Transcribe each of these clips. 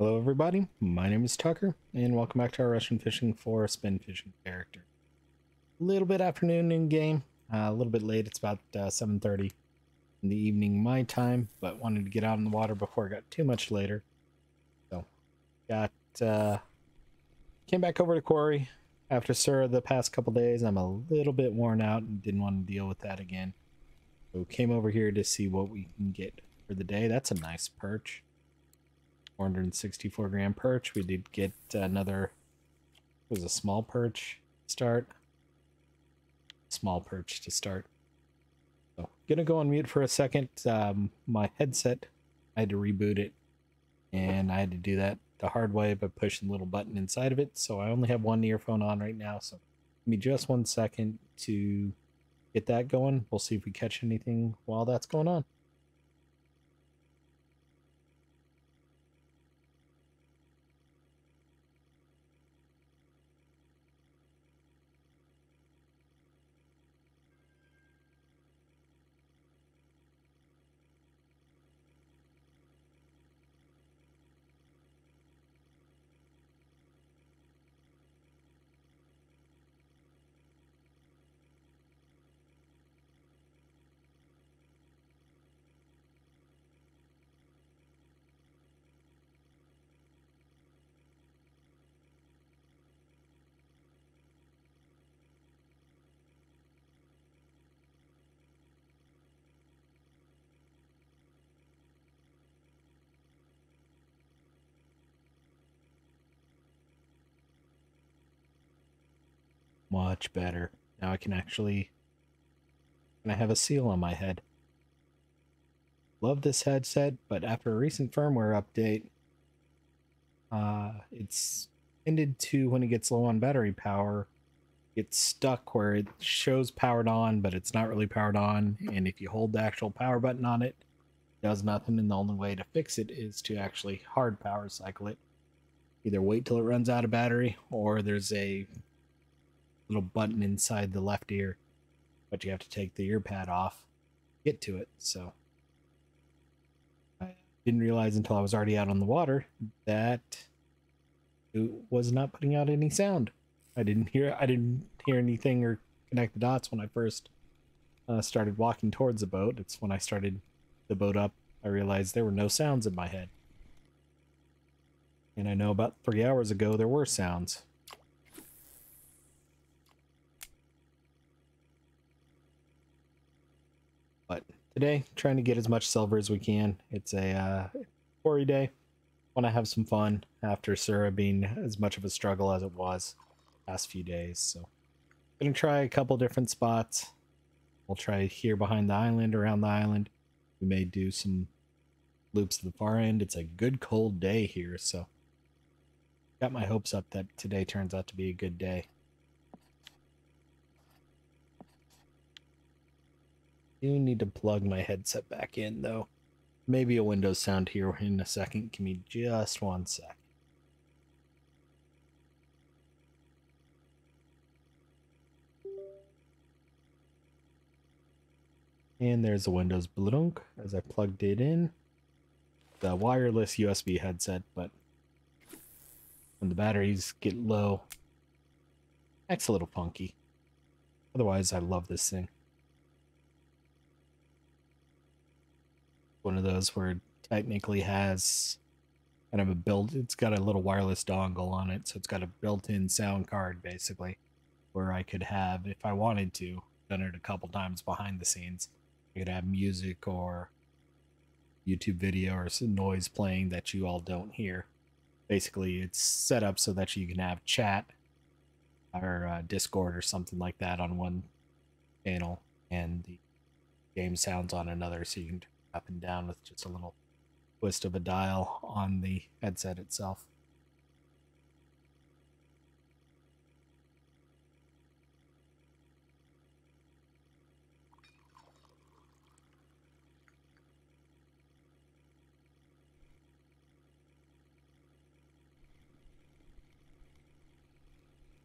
Hello everybody, my name is Tucker, and welcome back to our Russian Fishing 4 a Spin Fishing character. A little bit afternoon in game, uh, a little bit late, it's about uh, 7.30 in the evening my time, but wanted to get out in the water before it got too much later. So, got, uh, came back over to Kuori after Sura the past couple days. I'm a little bit worn out and didn't want to deal with that again. So came over here to see what we can get for the day. That's a nice perch. 464 gram perch. We did get another, it was a small perch start. Small perch to start. So, gonna go on mute for a second. Um, my headset, I had to reboot it, and I had to do that the hard way by pushing the little button inside of it. So I only have one earphone on right now. So give me just one second to get that going. We'll see if we catch anything while that's going on. Much better. Now I can actually... And I have a seal on my head. Love this headset, but after a recent firmware update, uh, it's tended to, when it gets low on battery power, get stuck where it shows powered on, but it's not really powered on. And if you hold the actual power button on it, it does nothing. And the only way to fix it is to actually hard power cycle it. Either wait till it runs out of battery, or there's a little button inside the left ear, but you have to take the ear pad off, get to it. So I didn't realize until I was already out on the water that it was not putting out any sound. I didn't hear I didn't hear anything or connect the dots when I first uh, started walking towards the boat. It's when I started the boat up I realized there were no sounds in my head. And I know about three hours ago there were sounds. But today, trying to get as much silver as we can. It's a uh, Kuori day. Want to have some fun after Sura being as much of a struggle as it was past few days. So, gonna try a couple different spots. We'll try here behind the island, around the island. We may do some loops to the far end. It's a good cold day here, so got my hopes up that today turns out to be a good day. Do need to plug my headset back in though. Maybe a Windows sound here in a second. Give me just one sec. And there's a Windows blunk as I plugged it in. The wireless USB headset, but when the batteries get low, acts a little funky. Otherwise, I love this thing. One of those where it technically has kind of a built it's got a little wireless dongle on it so it's got a built-in sound card basically where i could have if i wanted to done it a couple times behind the scenes. I could have music or youtube video or some noise playing that you all don't hear. Basically it's set up so that you can have chat or uh, discord or something like that on one channel and the game sounds on another so you can up and down with just a little twist of a dial on the headset itself.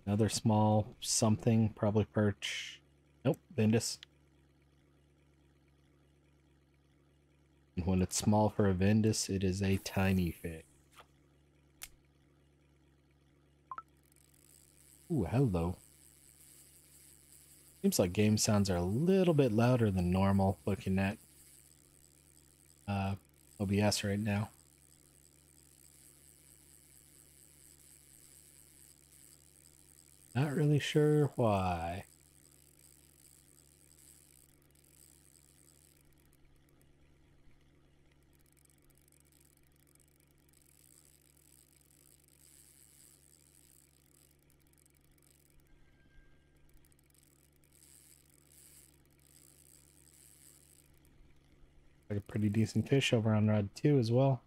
Another small something, probably perch. Nope, Vendace. And when it's small for a Vendace, it is a tiny fish. Ooh, hello. Seems like game sounds are a little bit louder than normal looking at uh, OBS right now. Not really sure why. A pretty decent fish over on Rod 2 as well.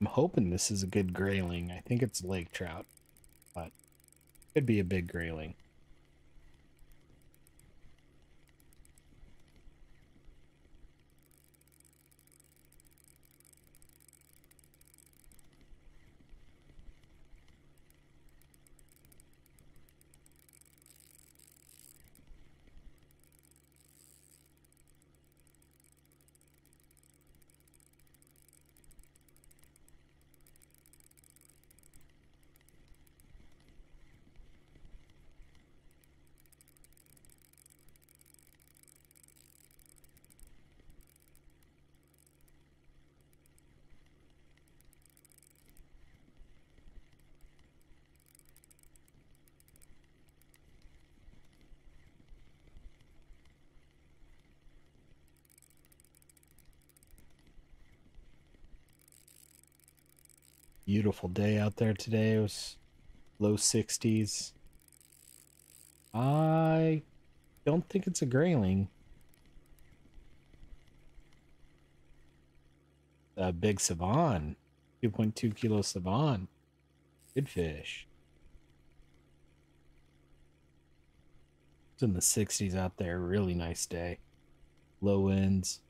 I'm hoping this is a good grayling. I think it's lake trout, but could be a big grayling. Beautiful day out there today. It was low 60s. I don't think it's a grayling. A big Savon. 2.2 kilo Savon. Good fish. It's in the 60s out there. Really nice day. Low winds.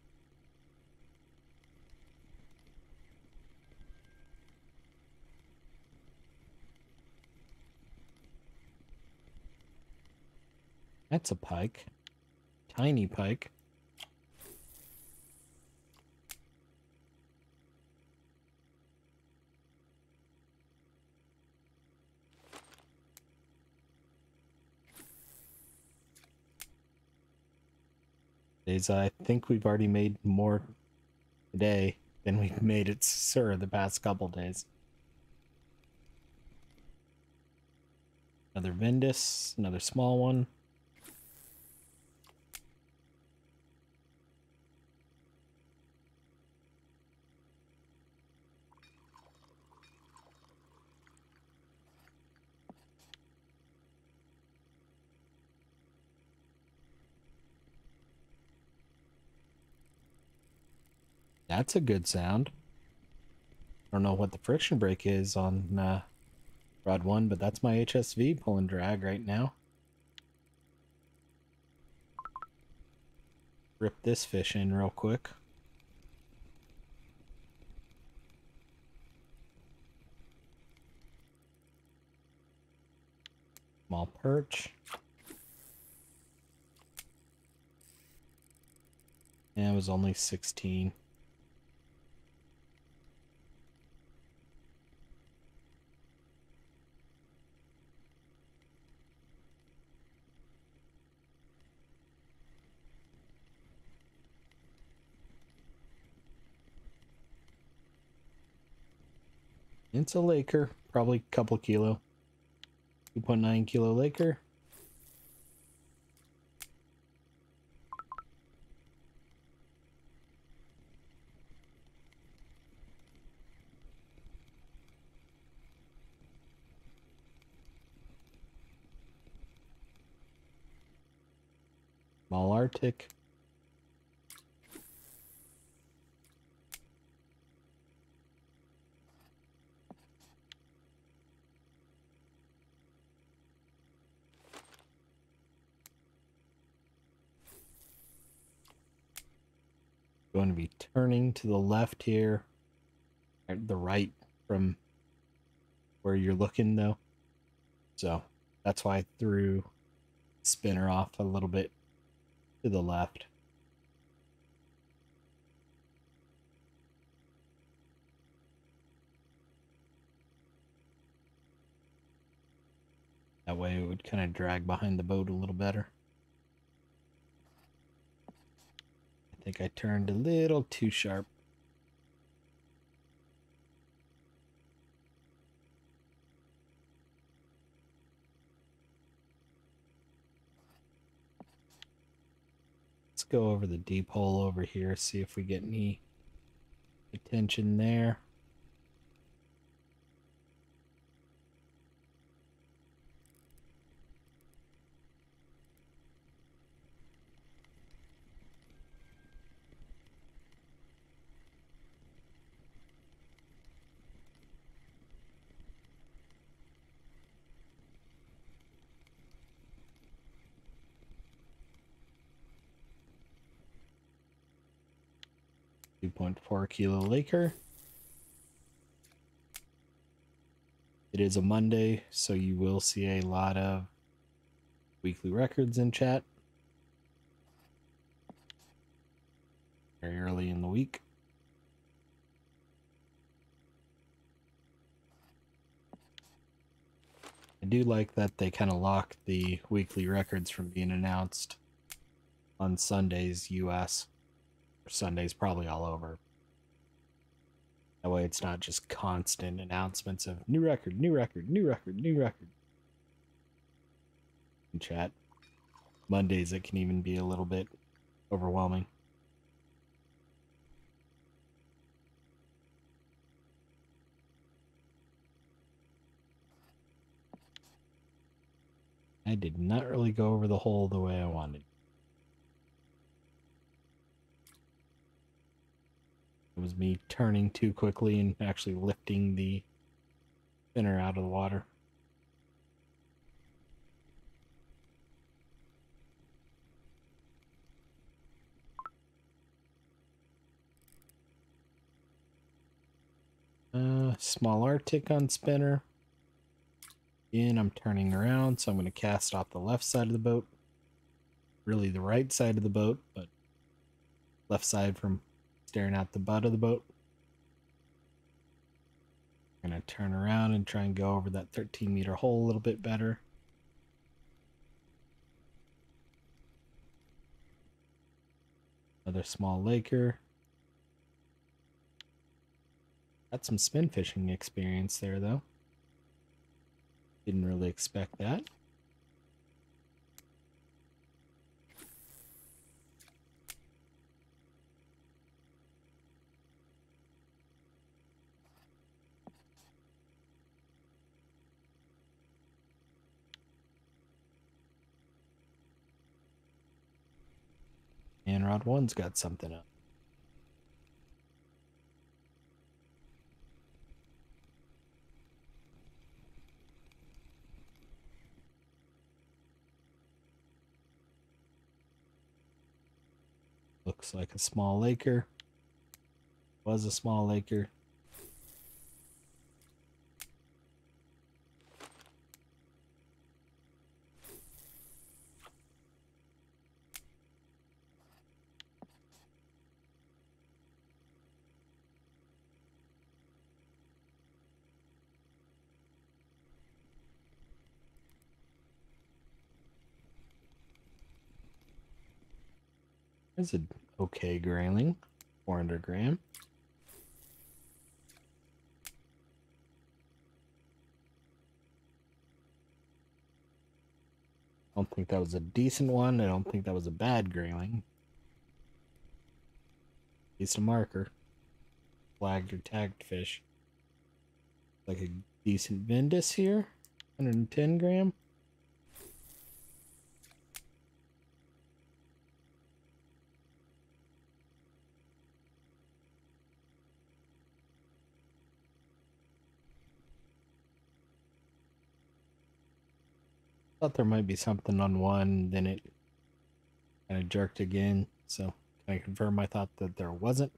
That's a pike. Tiny pike. Days I think we've already made more today than we've made it sir the past couple days. Another Vendace, another small one. That's a good sound. I don't know what the friction brake is on uh, Rod 1, but that's my HSV pulling drag right now. Rip this fish in real quick. Small perch. And it was only 16. It's a Laker, probably a couple kilo. 2.9 kilo Laker. Small Arctic. Be turning to the left here, the right from where you're looking though. So that's why I threw spinner off a little bit to the left. That way it would kind of drag behind the boat a little better. Think I turned a little too sharp. Let's go over the deep hole over here, see if we get any attention there. 2.4 kilo Laker. It is a Monday, so you will see a lot of weekly records in chat. Very early in the week. I do like that they kind of lock the weekly records from being announced on Sundays, US. Sunday's probably all over. That way it's not just constant announcements of new record, new record, new record, new record. In chat. Mondays it can even be a little bit overwhelming. I did not really go over the hole the way I wanted. It was me turning too quickly and actually lifting the spinner out of the water. Uh, small Arctic on spinner. Again, I'm turning around, so I'm going to cast off the left side of the boat. Really the right side of the boat, but left side from staring out the butt of the boat. I'm to turn around and try and go over that 13 meter hole a little bit better. Another small laker. Got some spin fishing experience there though. Didn't really expect that. And Rod 1's got something up. Looks like a small laker. Was a small laker. That's an okay grayling. 400 gram. I don't think that was a decent one. I don't think that was a bad grayling. A marker. Flagged or tagged fish. Like a decent Vendace here. 110 gram. Thought there might be something on one, then it kind of jerked again, so can I confirm my thought that there wasn't.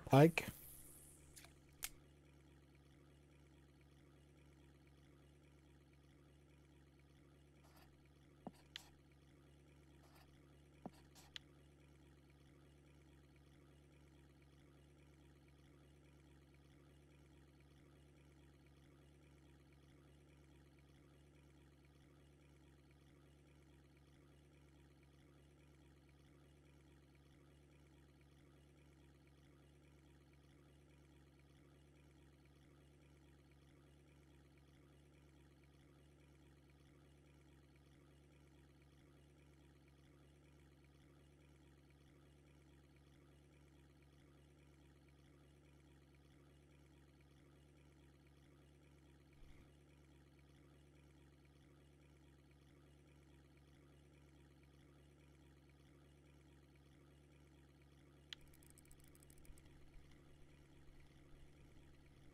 Pike.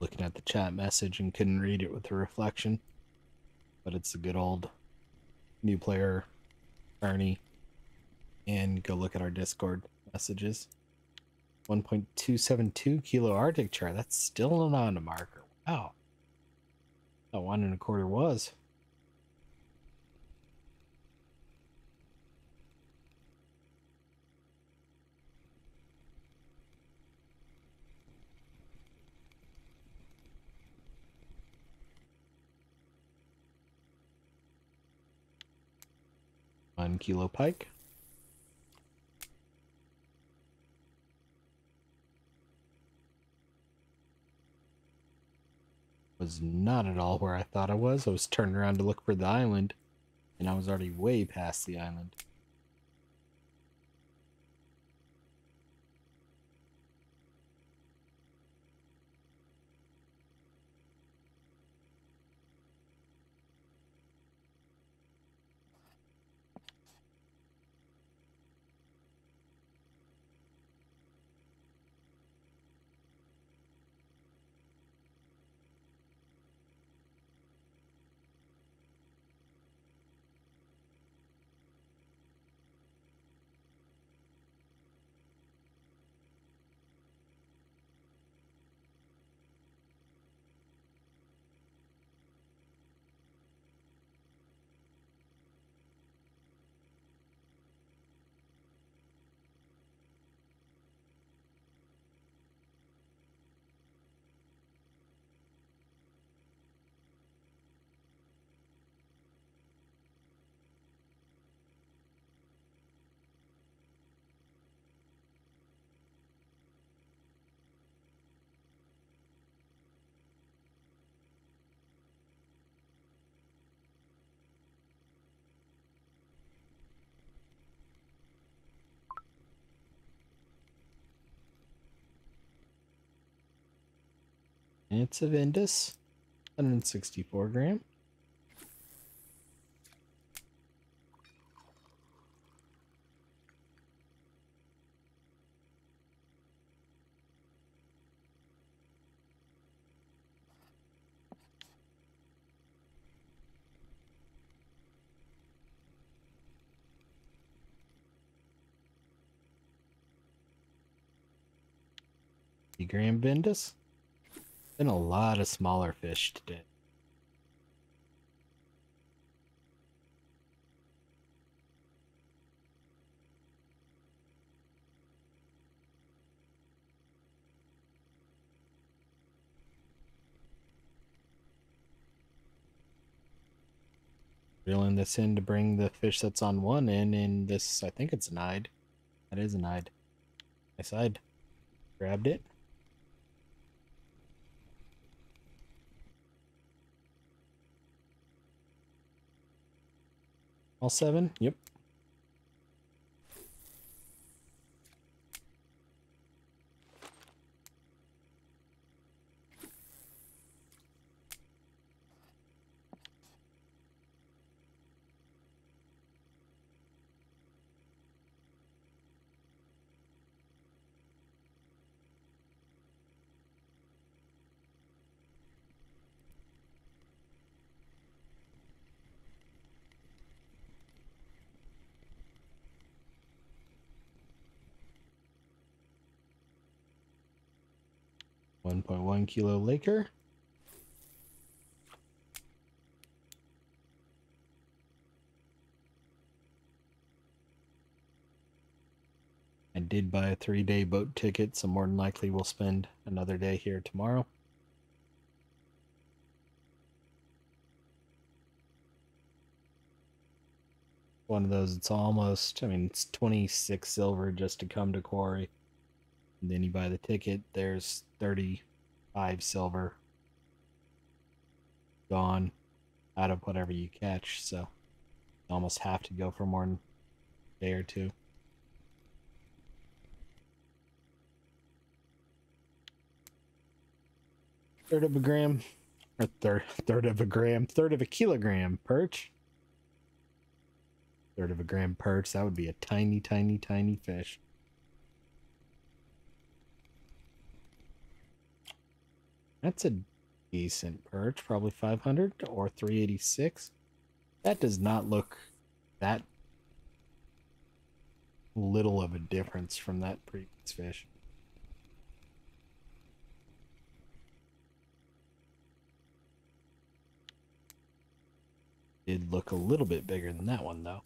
Looking at the chat message and couldn't read it with the reflection. But it's a good old new player, Ernie. And go look at our Discord messages. 1.272 kilo Arctic char. That's still an on the marker. Wow. That one and a quarter was. One kilo pike. Was not at all where I thought I was. I was turning around to look for the island, and I was already way past the island. It's a Vendace, 164 gram. gram Vendace. Been a lot of smaller fish today. reeling this in to bring the fish that's on one in and this I think it's an ide. That is an ide. Nice ide. Grabbed it. All seven? Yep. 1.1 kilo Laker. I did buy a three day boat ticket, so more than likely we'll spend another day here tomorrow. One of those, it's almost, I mean, it's 26 silver just to come to Kuori. And then you buy the ticket, there's 35 silver gone out of whatever you catch, so you almost have to go for more than a day or two. third of a gram or third third of a gram third of a kilogram perch third of a gram perch that would be a tiny tiny tiny fish that's a decent perch probably 500 or 386 that does not look that little of a difference from that previous fish did look a little bit bigger than that one, though.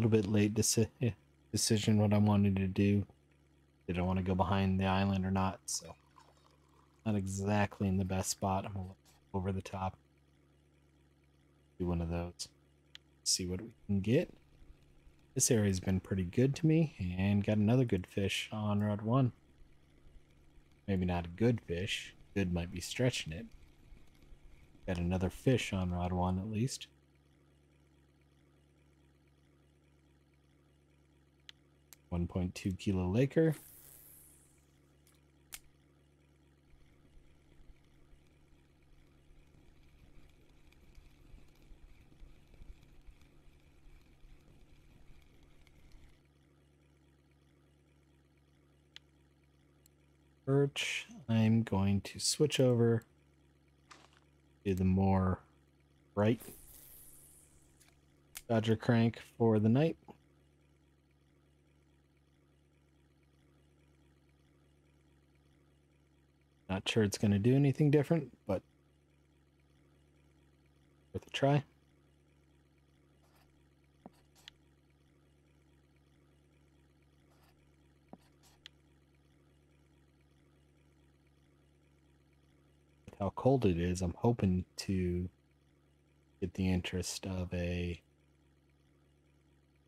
Little bit late deci- eh, decision what I wanted to do. Did I want to go behind the island or not? So, not exactly in the best spot. I'm gonna look over the top. Do one of those. See what we can get. This area's been pretty good to me, and got another good fish on rod one. Maybe not a good fish. Good might be stretching it. Got another fish on rod one at least. 1.2 kilo Laker. Perch, I'm going to switch over to the more bright Dodger crank for the night. Not sure it's going to do anything different, but worth a try. With how cold it is, I'm hoping to get the interest of a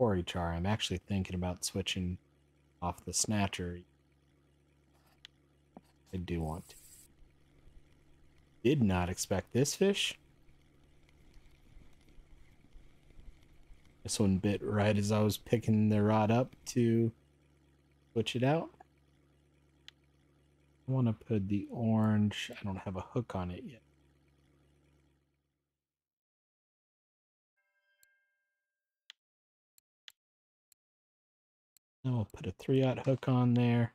Kuori char. I'm actually thinking about switching off the snatcher I do want. Did not expect this fish. This one bit right as I was picking the rod up to switch it out. I want to put the orange. I don't have a hook on it yet. Now we'll put a 3-aught hook on there.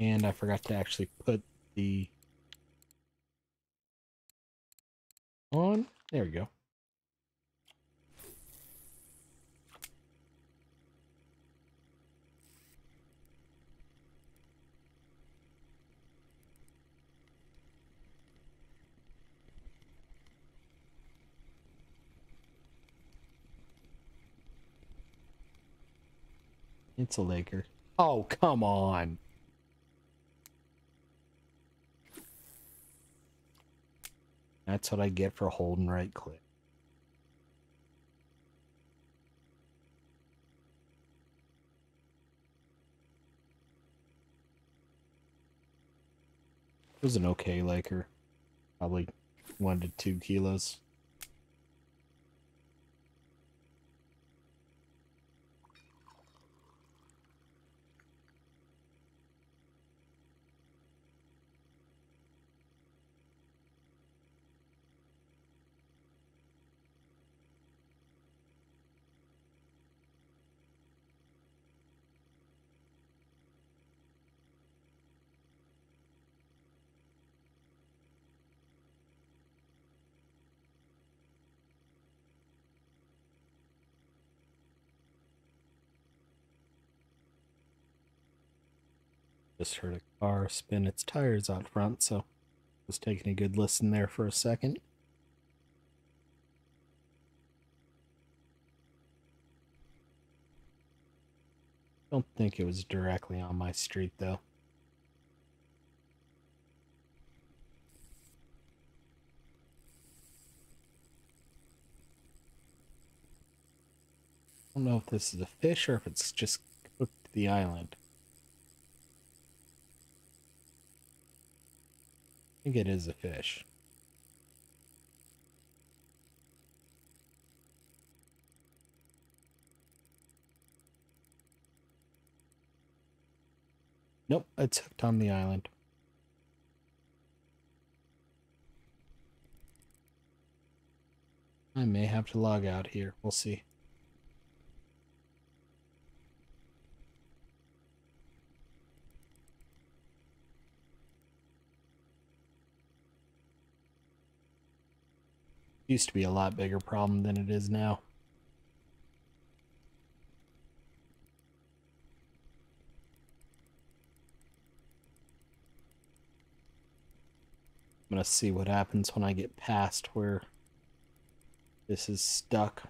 And I forgot to actually put the on. There we go. It's a Laker. Oh, come on. That's what I get for holding right click. It was an okay Laker. Probably one to two kilos. Just heard a car spin its tires out front, so was taking a good listen there for a second. Don't think it was directly on my street though. I don't know if this is a fish or if it's just cooked the island. Think it is a fish. Nope, it's hooked on the island. I may have to log out here. We'll see. Used to be a lot bigger problem than it is now. I'm gonna see what happens when I get past where this is stuck.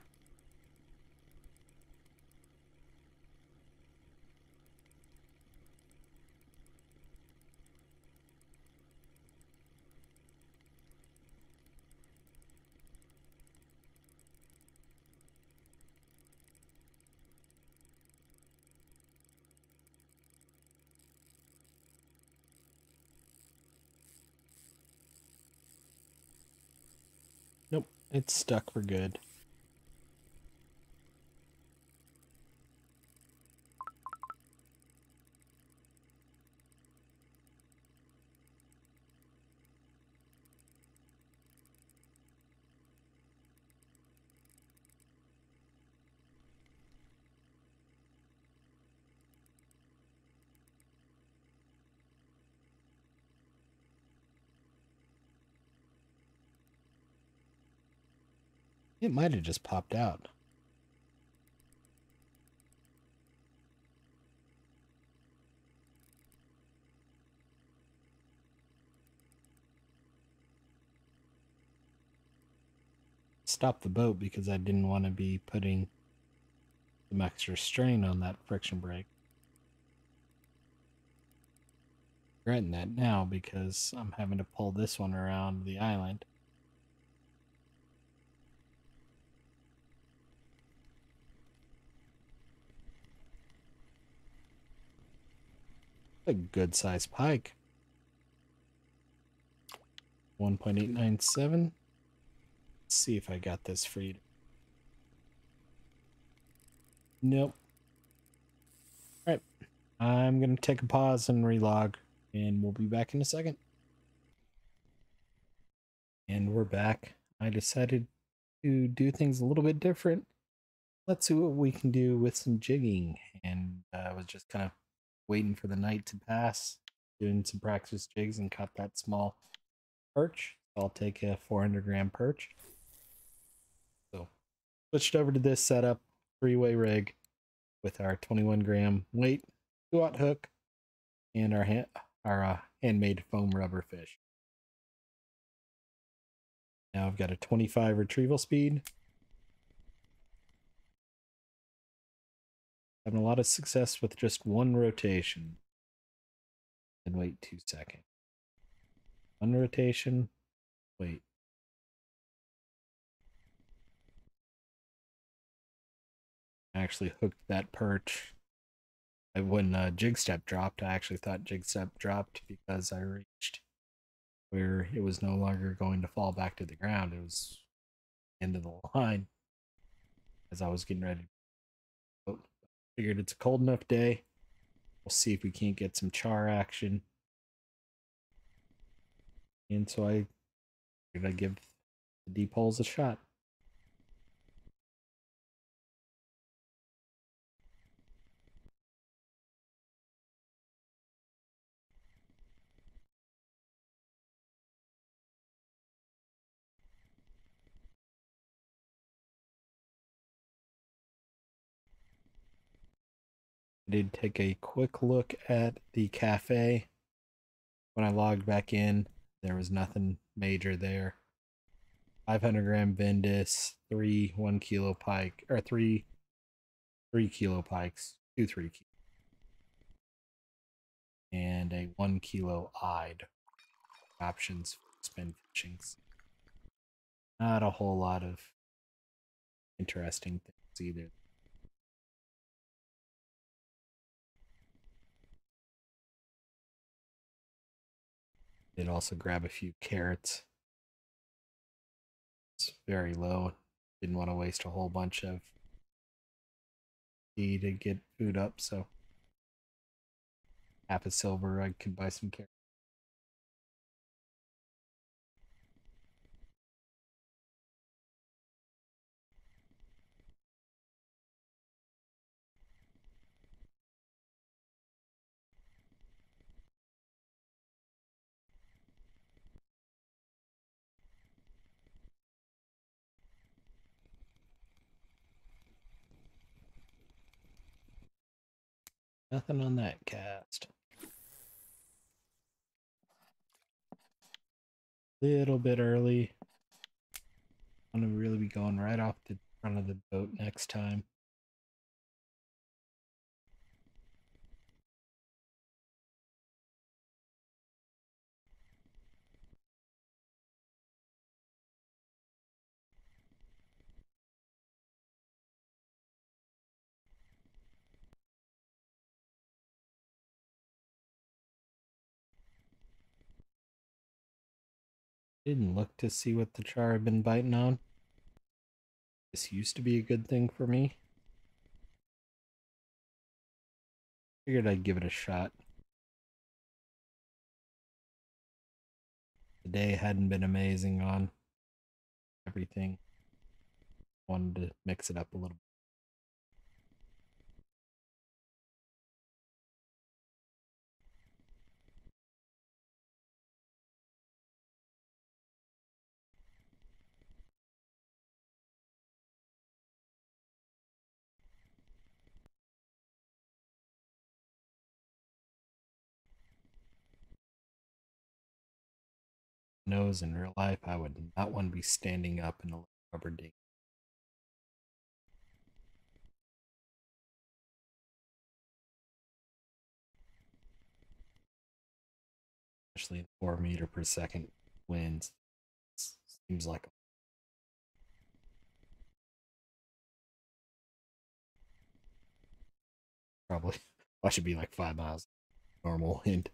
It's stuck for good. It might have just popped out. Stop the boat because I didn't want to be putting some extra strain on that friction brake. Regretting that now because I'm having to pull this one around the island. A good sized pike. 1.897. Let's see if I got this freed. Nope. Alright. I'm going to take a pause and relog, and we'll be back in a second. And we're back. I decided to do things a little bit different. Let's see what we can do with some jigging. And uh, I was just kind of waiting for the night to pass, doing some practice jigs and caught that small perch. I'll take a 400 gram perch. So switched over to this setup, three-way rig with our 21 gram weight, two aught hook, and our hand, our uh, handmade foam rubber fish. Now I've got a 25 retrieval speed, Having a lot of success with just one rotation. And wait two seconds. One rotation. Wait. I actually hooked that perch. When uh, jig step dropped, I actually thought jig step dropped because I reached where it was no longer going to fall back to the ground. It was end of the line as I was getting ready Figured it's a cold enough day. We'll see if we can't get some char action. And so I figured I'd give the deep holes a shot. Did take a quick look at the cafe. When I logged back in, there was nothing major there. 500 gram Vendace, three one kilo pike, or three three kilo pikes, two three kilo, and a one kilo ide options for spin fishings. Not a whole lot of interesting things either. Did also grab a few carrots. It's very low. Didn't want to waste a whole bunch of tea to get food up, so half a silver I could buy some carrots. Nothing on that cast. Little bit early. I'm gonna really be going right off the front of the boat next time. Didn't look to see what the char had been biting on. This used to be a good thing for me. Figured I'd give it a shot. The day hadn't been amazing on everything. Wanted to mix it up a little knows in real life I would not want to be standing up in a rubber dinghy. Especially four meter per second winds. Seems like probably I should be like five miles normal wind.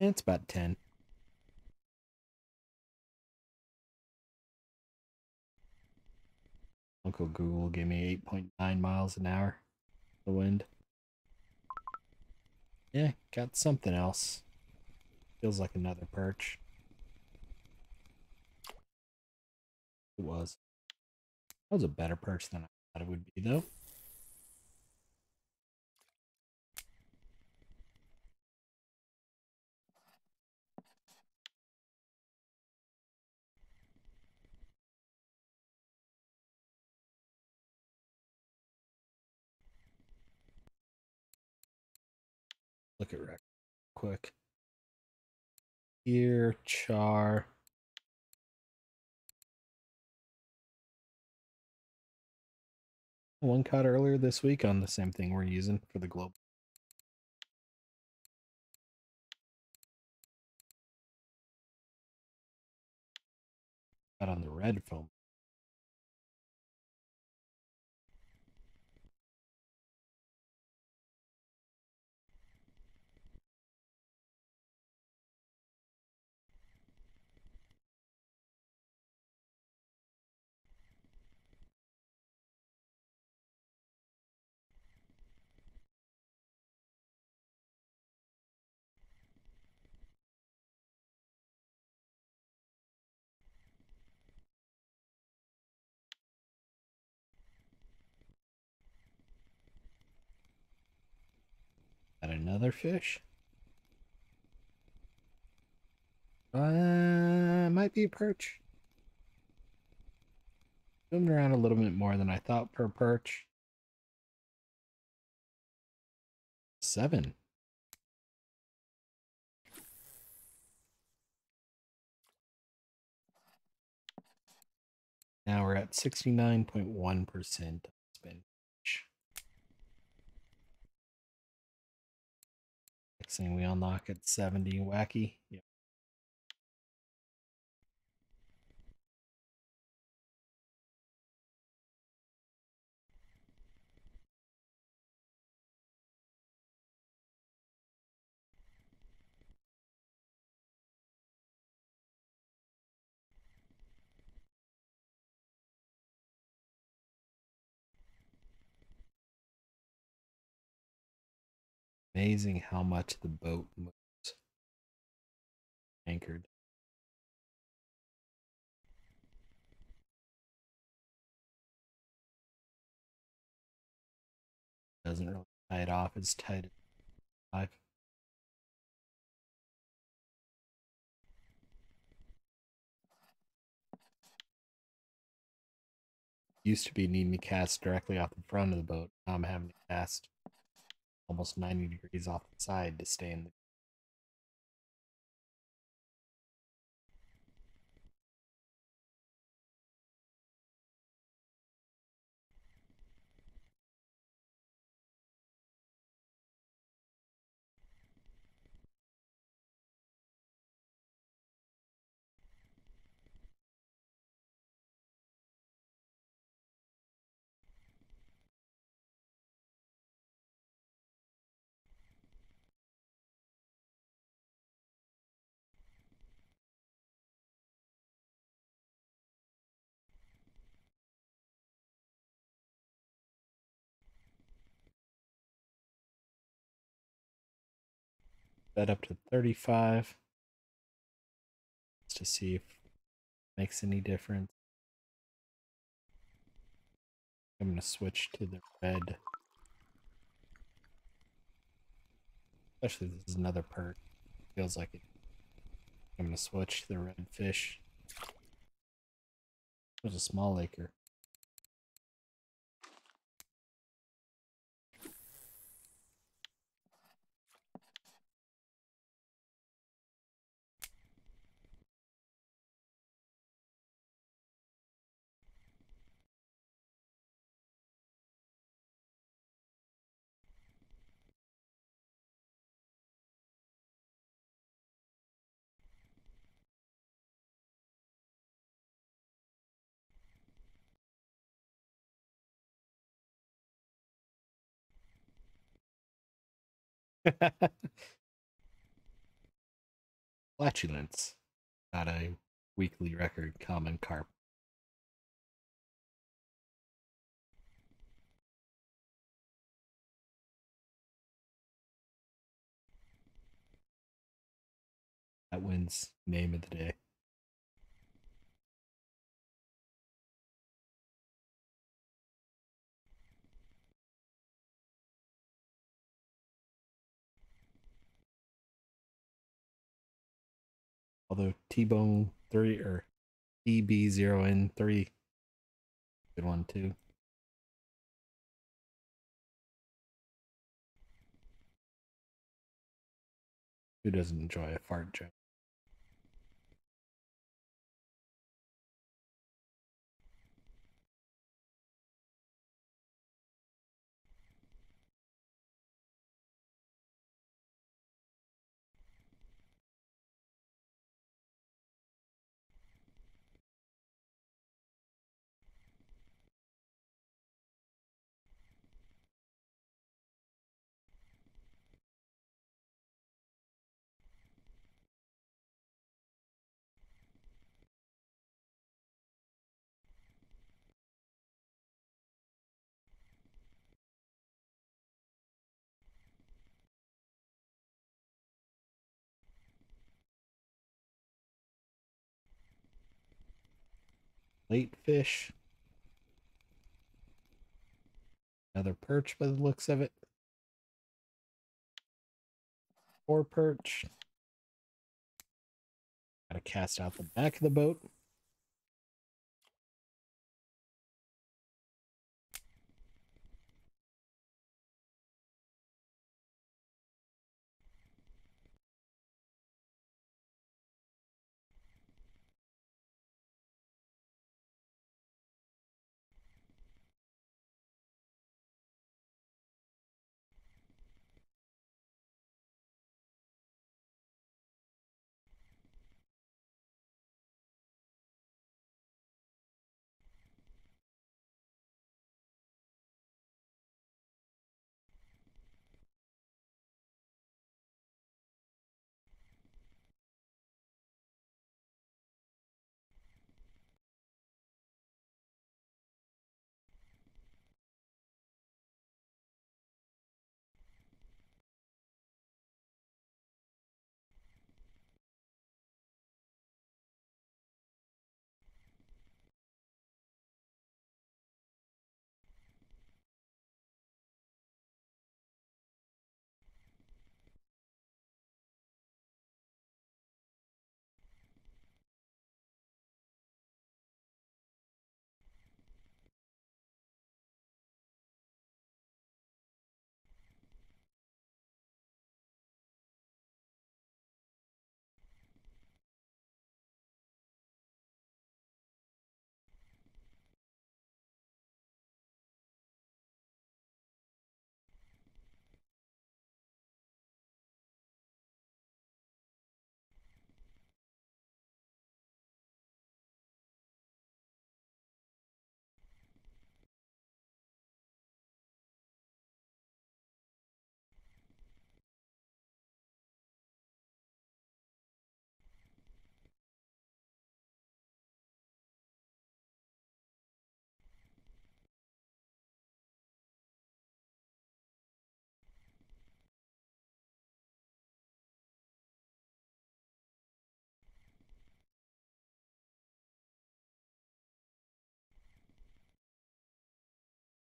It's about 10. Uncle Google gave me 8.9 miles an hour. The wind. Yeah, got something else. Feels like another perch. It was. That was a better perch than I thought it would be, though. Look at rec quick. Here, char. One caught earlier this week on the same thing we're using for the globe. Got on the red foam. Got another fish. Uh, might be a perch. Moving around a little bit more than I thought per perch. Seven. Now we're at 69.1% thing we unlock at 70 wacky. Yep. Amazing how much the boat moves. Anchored. Doesn't really tie it off as tight as. Used to be needing to cast directly off the front of the boat. Now I'm having to cast almost 90 degrees off the side to stay in the that up to 35 just to see if makes any difference. I'm going to switch to the red. Especially this is another perk. Feels like it. I'm going to switch to the red fish. There's a small acre. Flatulence. Not a weekly record common carp. That wins name of the day. Although T-Bone 3 or TB0N3, good one too. Who doesn't enjoy a fart joke? Late fish. Another perch by the looks of it. Four perch. Gotta cast out the back of the boat.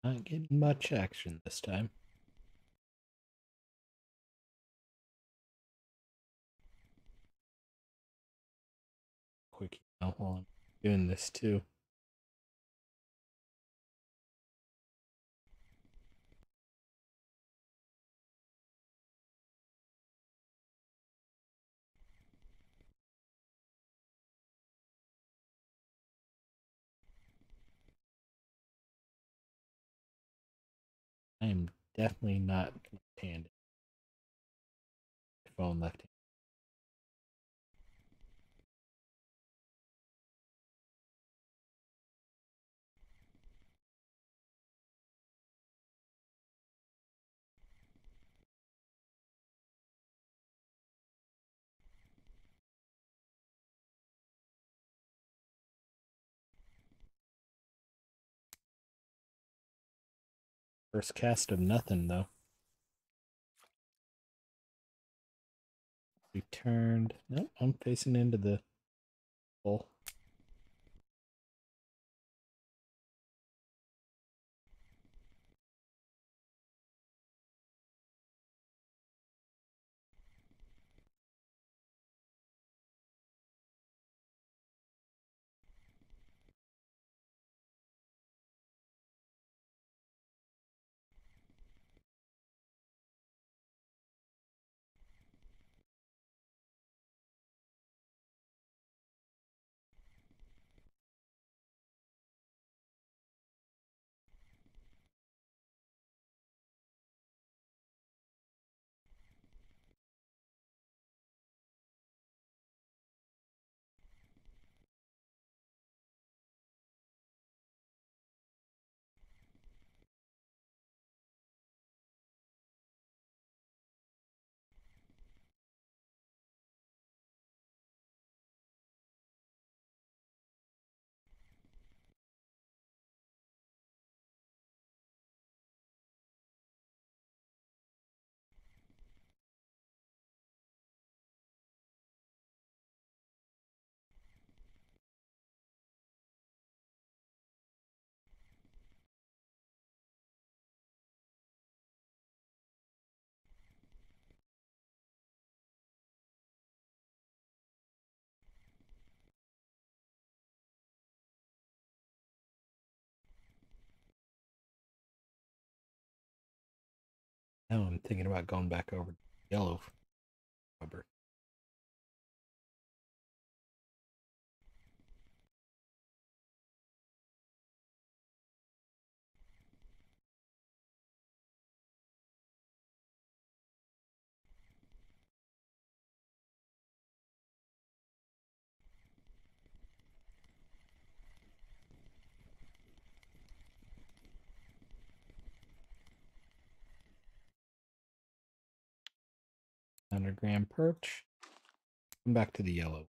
Not getting much action this time. Quick while I'm doing this too. Definitely not left-handed. Phone left-handed. First cast of nothing though. We turned. Nope, I'm facing into the hole. Now I'm thinking about going back over yellow 500 gram perch. Come back to the yellow.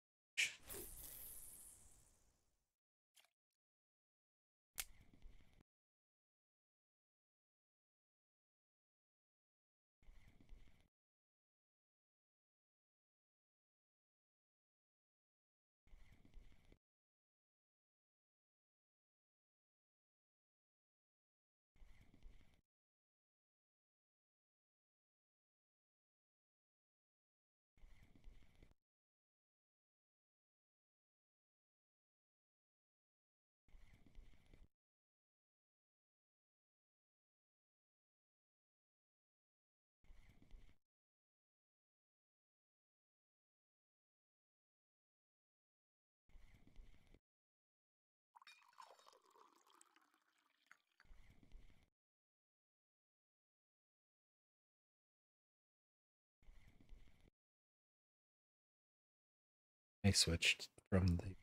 I switched from the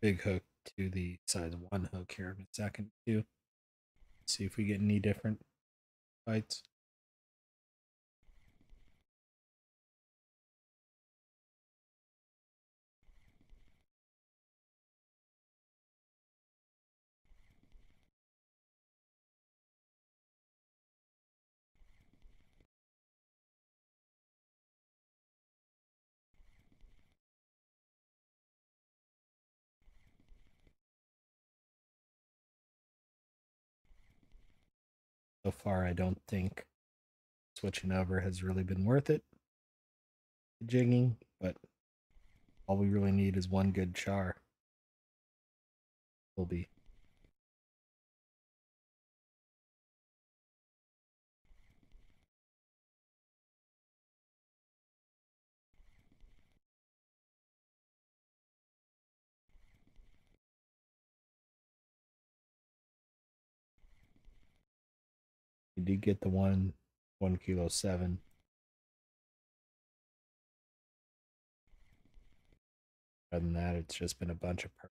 big hook to the size one hook here in a second too. See if we get any different bites. So far, I don't think switching over has really been worth it. Jigging, but all we really need is one good char. Will be. You did get the one one kilo seven. Other than that, it's just been a bunch of per-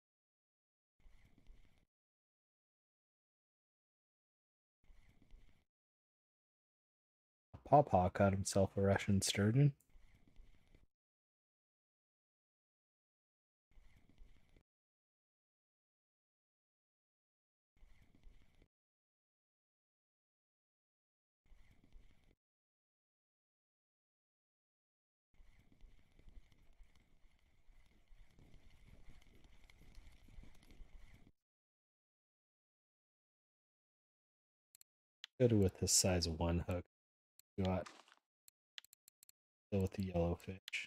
Pawpaw caught himself a Russian sturgeon. Good with this size one hook. Got still with the yellow fish.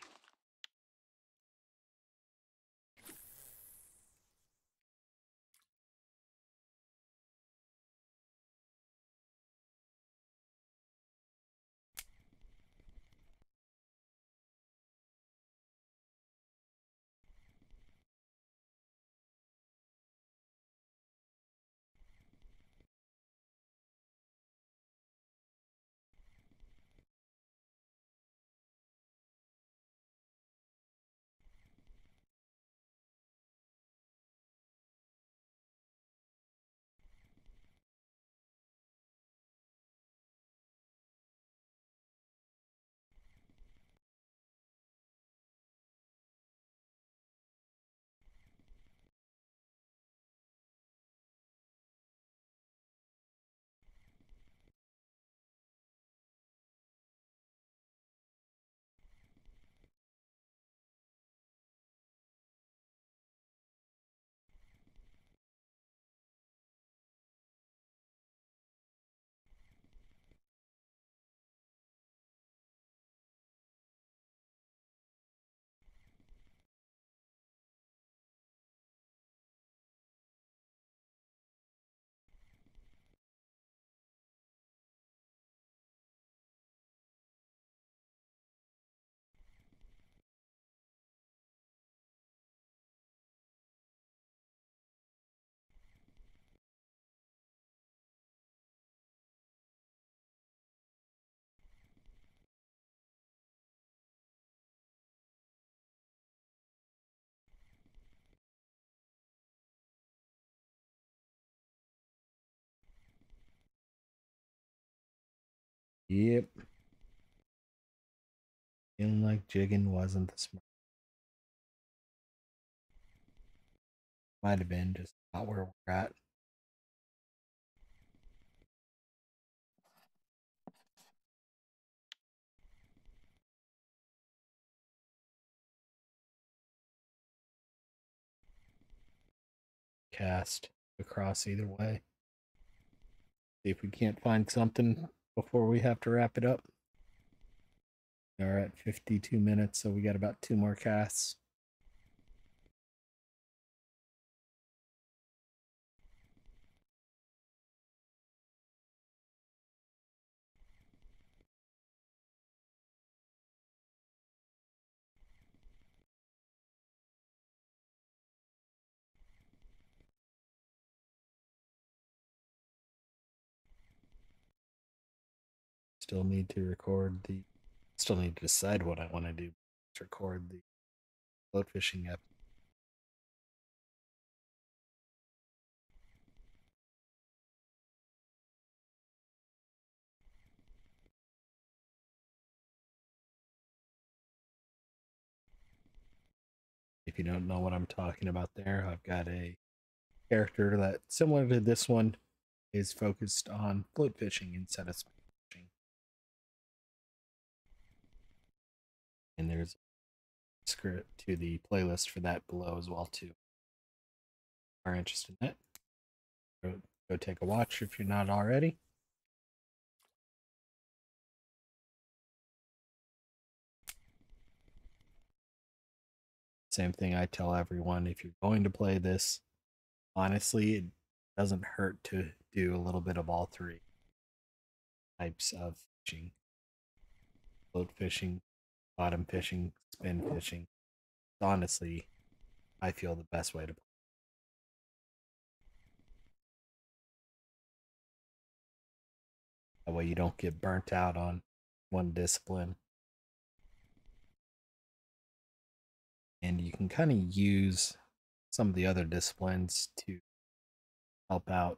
Yep. Feeling like jigging wasn't the smart. Might have been just not where we're at. Cast across either way. See if we can't find something before we have to wrap it up. We're at 52 minutes, so we got about two more casts. Still need to record the. Still need to decide what I want to do. To record the float fishing app. If you don't know what I'm talking about there, I've got a character that similar to this one is focused on float fishing instead of and there's script to the playlist for that below as well too. Are interested in it? Go, go take a watch if you're not already. Same thing I tell everyone if you're going to play this, honestly, it doesn't hurt to do a little bit of all three types of fishing boat fishing, bottom fishing, spin fishing. Honestly, I feel the best way to play. That way you don't get burnt out on one discipline. And you can kind of use some of the other disciplines to help out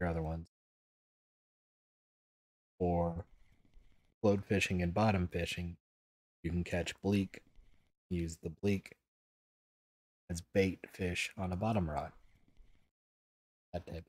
your other ones. Or float fishing and bottom fishing, you can catch bleak, use the bleak as bait fish on a bottom rod. That type.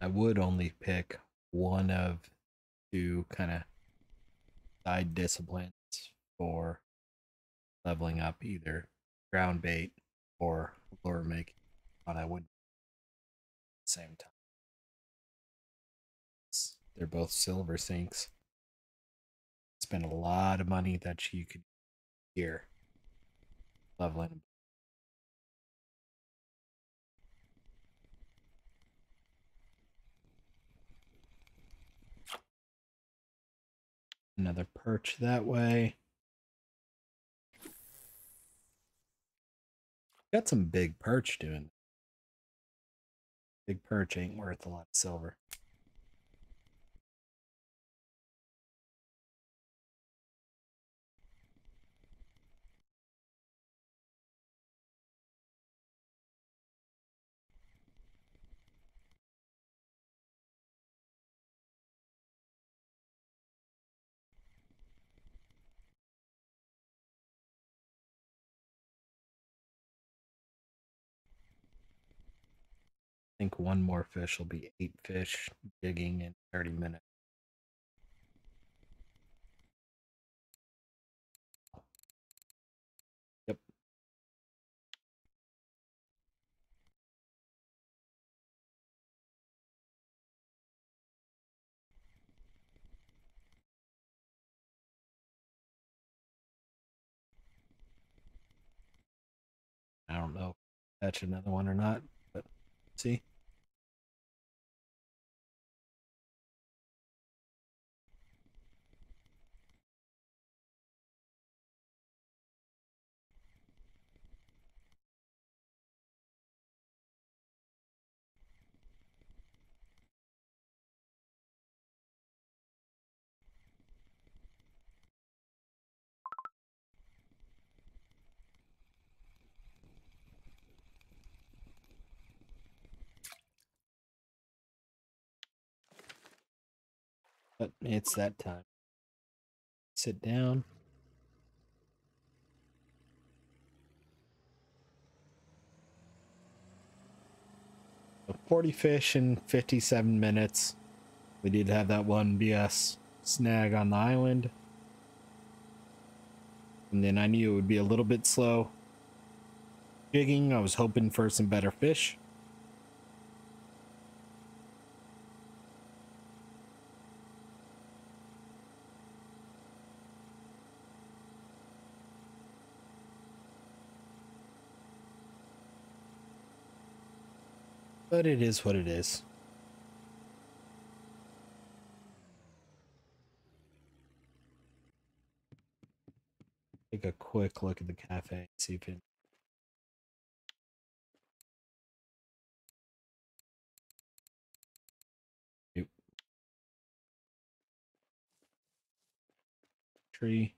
I would only pick one of two kind of side disciplines for leveling up either ground bait or lure making, but I would at the same time. They're both silver sinks. Spend a lot of money that you could here leveling Another perch that way. Got some big perch doing. Big perch ain't worth a lot of silver. Think one more fish will be eight fish jigging in 30 minutes. Yep. I don't know if catch another one or not, but see. But it's that time. Sit down. So 40 fish in 57 minutes. We did have that one BS snag on the island. And then I knew it would be a little bit slow. Jigging, I was hoping for some better fish. But it is what it is. Take a quick look at the cafe, see if it Tree.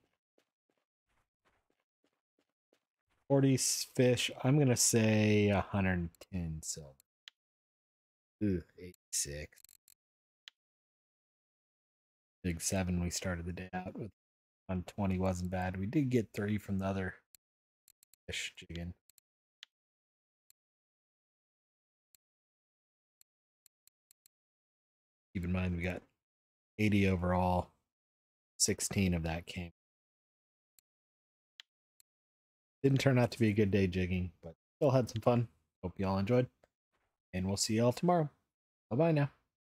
40 fish. I'm going to say 110 silver. Ooh, 86. Big seven we started the day out with. On 20 wasn't bad. We did get three from the other fish jigging. Keep in mind we got 80 overall. 16 of that came. Didn't turn out to be a good day jigging, but still had some fun. Hope you all enjoyed. And we'll see y'all tomorrow. Bye bye now.